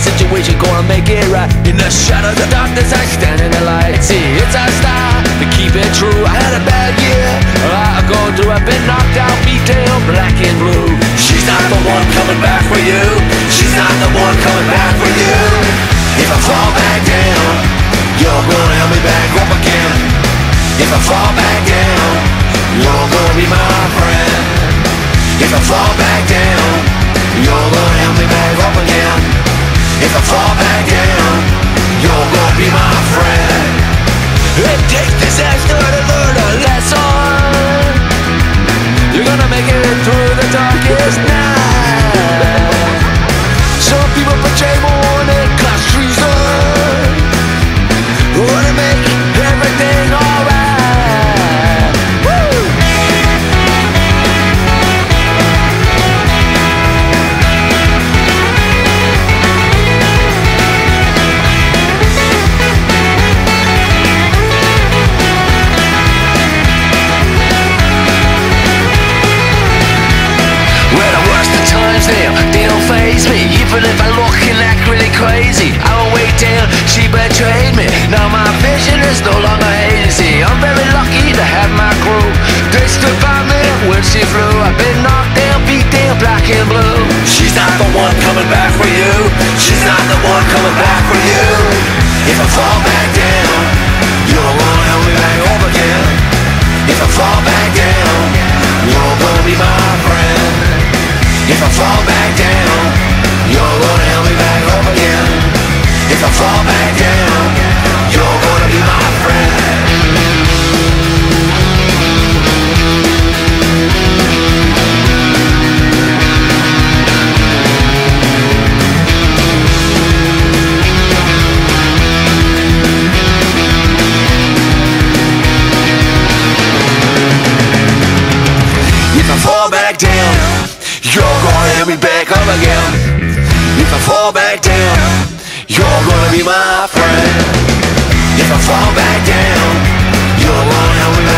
situation, gonna make it right. In the shadow, the darkness, I stand in the light. See, it's our style to keep it true. I go through. I've been knocked out, beat down, black and blue. She's not the one coming back for you. She's not the one coming back for you. If I fall back down, you're gonna help me back up again. If I fall back down, you're gonna be my friend. If I fall back down, you're gonna help me back up again. If I fall back down, you're gonna be my friend. It takes disaster to now, they don't phase me. Even if I look and act really crazy I will wait till she betrayed me. Now my vision is no longer hazy. I'm very lucky to have my crew. They stood by me when she flew I've been knocked down, beat down, black and blue. She's not the one coming back for you. She's not the one coming back for you. If I fall back down You're the if I fall back down, you're gonna help me back up again. If I fall you're gonna help me back up again. If I fall back down, you're gonna be my friend. If I fall back down, you're gonna help me